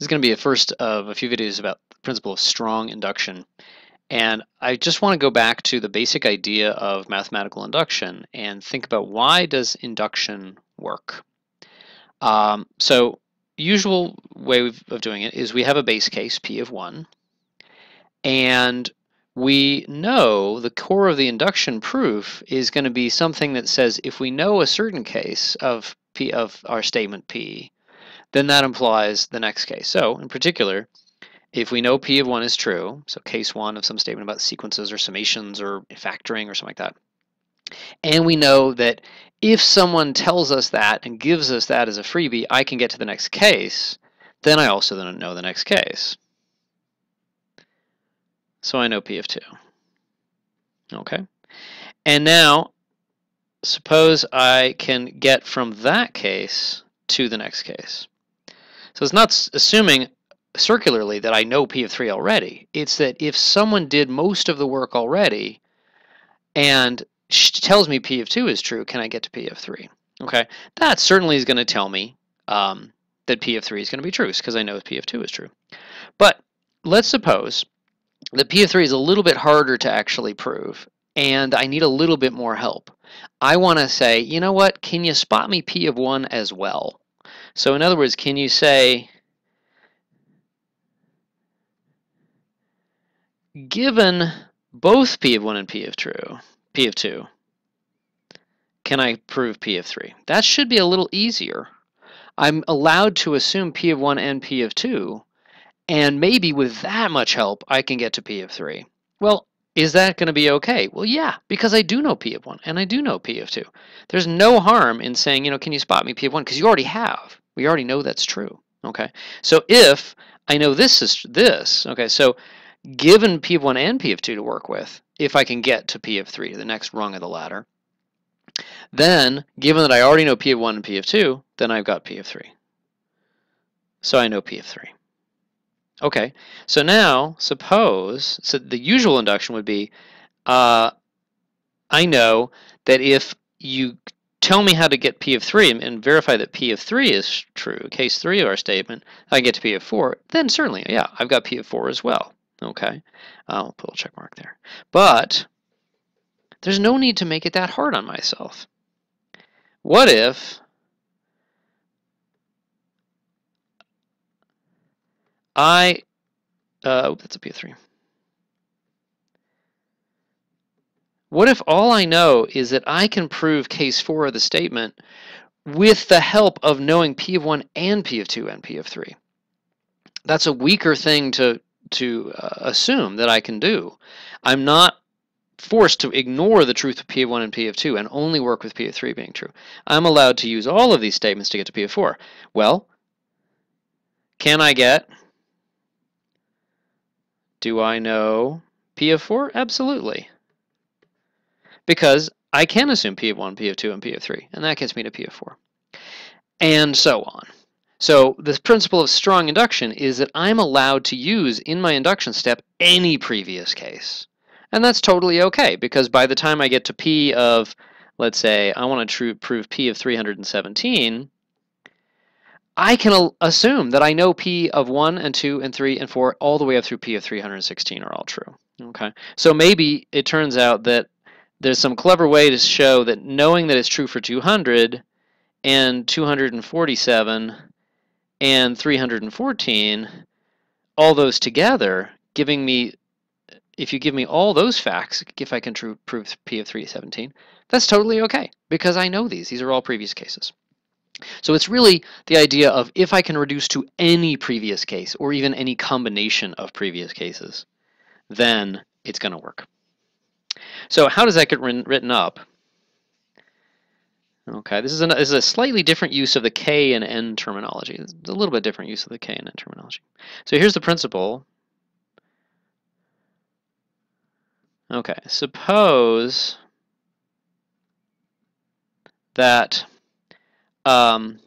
This is going to be a first of a few videos about the principle of strong induction. And I just want to go back to the basic idea of mathematical induction and think about why does induction work? Um, so usual way of doing it is we have a base case, P of 1, and we know the core of the induction proof is going to be something that says if we know a certain case of P of our statement P, then that implies the next case. So in particular, if we know P of 1 is true, so case 1 of some statement about sequences or summations or factoring or something like that, and we know that if someone tells us that and gives us that as a freebie, I can get to the next case, then I also then know the next case. So I know P of 2. Okay. And now, suppose I can get from that case to the next case. So it's not assuming circularly that I know P of 3 already. It's that if someone did most of the work already and tells me P of 2 is true, can I get to P of 3? Okay, that certainly is going to tell me um, that P of 3 is going to be true because I know P of 2 is true. But let's suppose that P of 3 is a little bit harder to actually prove and I need a little bit more help. I want to say, you know what, can you spot me P of 1 as well? So in other words, can you say, given both P of 1 and P of true, P of 2, can I prove P of 3? That should be a little easier. I'm allowed to assume P of 1 and P of 2, and maybe with that much help, I can get to P of 3. Well, is that going to be okay? Well, yeah, because I do know P of 1 and I do know P of 2. There's no harm in saying, you know, can you spot me P of 1? Because you already have. We already know that's true. Okay, so if I know this is this, okay, so given P of 1 and P of 2 to work with, if I can get to P of 3, the next rung of the ladder, then given that I already know P of 1 and P of 2, then I've got P of 3. So I know P of 3. Okay, so now suppose, so the usual induction would be, uh, I know that if you tell me how to get P of 3 and, and, verify that P of 3 is true, case 3 of our statement, I get to P of 4, then certainly, yeah, I've got P of 4 as well. Okay, I'll put a check mark there. But there's no need to make it that hard on myself. What if I, uh, oh, that's a P of 3. What if all I know is that I can prove case 4 of the statement with the help of knowing P of 1 and P of 2 and P of 3? That's a weaker thing to, to uh, assume that I can do. I'm not forced to ignore the truth of P of 1 and P of 2 and only work with P of 3 being true. I'm allowed to use all of these statements to get to P of 4. Well, can I get, do I know P of 4? Absolutely because I can assume P of 1, P of 2, and P of 3, and that gets me to P of 4. And so on. So the principle of strong induction is that I'm allowed to use in my induction step any previous case. And that's totally okay, because by the time I get to P of, let's say, I want to prove P of 317, I can assume that I know P of 1 and 2 and 3 and 4 all the way up through P of 316 are all true. Okay, so maybe it turns out that there's some clever way to show that knowing that it's true for 200 and 247 and 314, all those together, giving me, if you give me all those facts, if I can prove P of 317, that's totally okay because I know these. These are all previous cases. So it's really the idea of if I can reduce to any previous case or even any combination of previous cases, then it's going to work. So how does that get written up? Okay, this is, this is a slightly different use of the K and N terminology. It's a little bit different use of the K and N terminology. So here's the principle. Okay, suppose that um,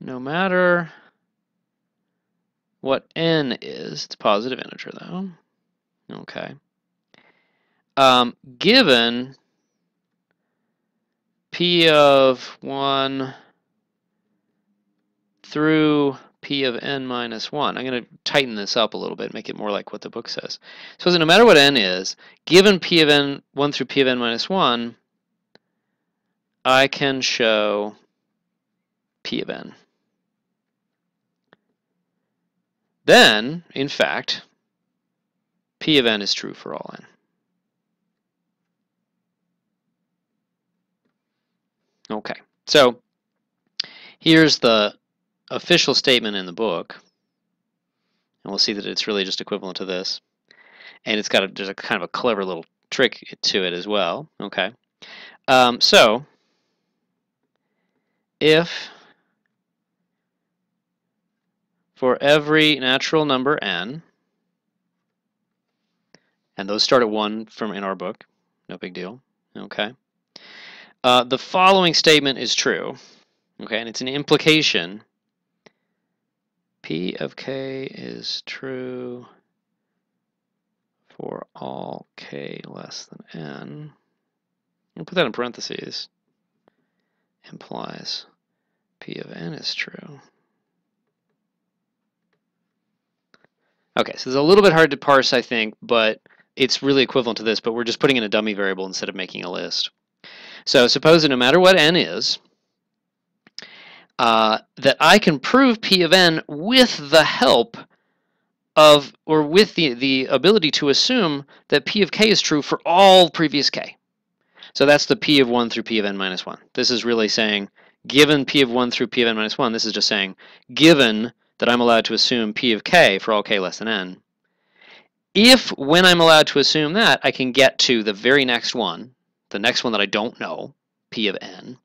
no matter what n is. It's a positive integer, though. Okay. Um, given p of 1 through p of n minus 1. I'm going to tighten this up a little bit, make it more like what the book says. So no matter what n is, given p of n 1 through p of n minus 1, I can show p of n. Then, in fact, p of n is true for all n. Okay, so here's the official statement in the book, and we'll see that it's really just equivalent to this. And it's got a, there's a kind of a clever little trick to it as well. Okay, um, so if for every natural number n, and those start at 1 from in our book, no big deal, okay? Uh, the following statement is true, okay, and it's an implication. P of k is true for all k less than n. I'll put that in parentheses. Implies P of n is true. Okay, so it's a little bit hard to parse, I think, but it's really equivalent to this, but we're just putting in a dummy variable instead of making a list. So suppose that no matter what n is, uh, that I can prove P of n with the help of, or with the, the ability to assume that P of k is true for all previous k. So that's the P of 1 through P of n minus 1. This is really saying, given P of 1 through P of n minus 1, this is just saying, given that I'm allowed to assume P of k for all k less than n, if when I'm allowed to assume that, I can get to the very next one, the next one that I don't know, P of n,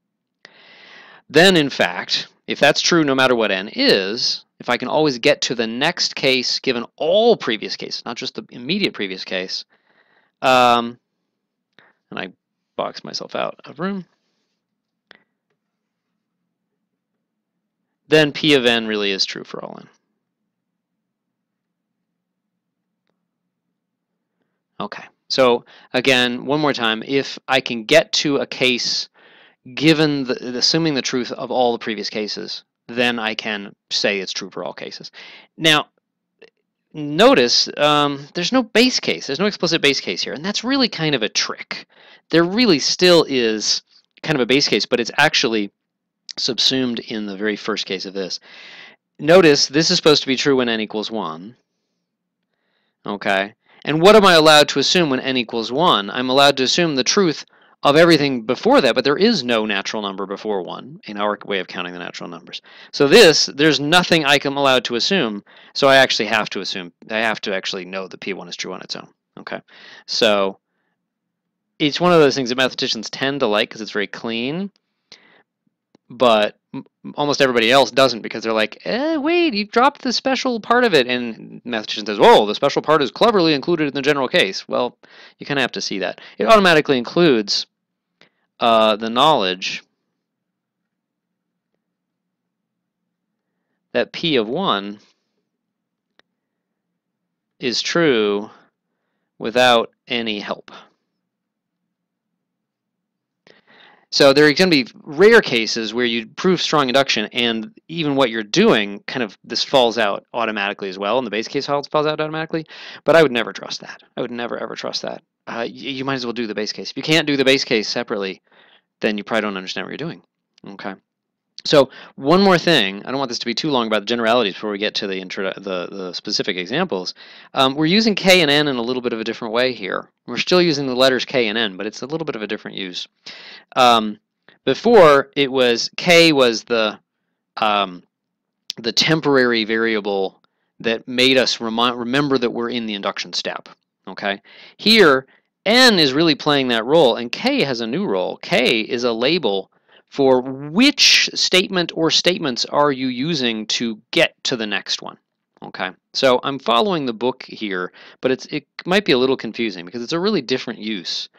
then in fact, if that's true no matter what n is, if I can always get to the next case given all previous cases, not just the immediate previous case, um, and I box myself out of room, then P of n really is true for all n. Okay, so again, one more time, if I can get to a case given the, assuming the truth of all the previous cases, then I can say it's true for all cases. Now, notice um, there's no base case. There's no explicit base case here, and that's really kind of a trick. There really still is kind of a base case, but it's actually subsumed in the very first case of this. Notice this is supposed to be true when n equals 1. Okay, and what am I allowed to assume when n equals 1? I'm allowed to assume the truth of everything before that, but there is no natural number before 1 in our way of counting the natural numbers. So this, there's nothing I am allowed to assume, so I actually have to assume, I have to actually know that P1 is true on its own. Okay, so it's one of those things that mathematicians tend to like because it's very clean, but almost everybody else doesn't because they're like, eh, wait, you dropped the special part of it. And mathematician says, whoa, the special part is cleverly included in the general case. Well, you kind of have to see that. It automatically includes uh, the knowledge that P of 1 is true without any help. So there are going to be rare cases where you prove strong induction and even what you're doing kind of this falls out automatically as well and the base case falls out automatically. But I would never trust that. I would never ever trust that. Uh, you, you might as well do the base case. If you can't do the base case separately, then you probably don't understand what you're doing. Okay. So one more thing, I don't want this to be too long about the generalities before we get to the, intro, the, the specific examples. Um, we're using K and N in a little bit of a different way here. We're still using the letters K and N, but it's a little bit of a different use. Um, before, it was K was the, um, the temporary variable that made us remember that we're in the induction step. Okay. Here, N is really playing that role, and K has a new role. K is a label for which statement or statements are you using to get to the next one. Okay, so I'm following the book here, but it's it might be a little confusing because it's a really different use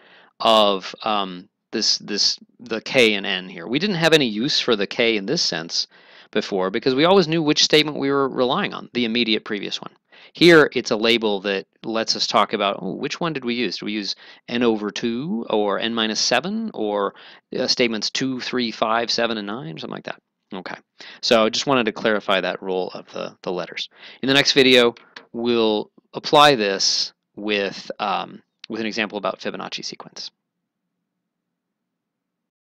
of um, this this the K and N here. We didn't have any use for the K in this sense before because we always knew which statement we were relying on, the immediate previous one. Here, it's a label that lets us talk about oh, which one did we use? Do we use n over 2 or n minus 7 or uh, statements 2, 3, 5, 7, and 9, something like that. Okay, so I just wanted to clarify that role of the, the letters. In the next video, we'll apply this with, um, with an example about Fibonacci sequence.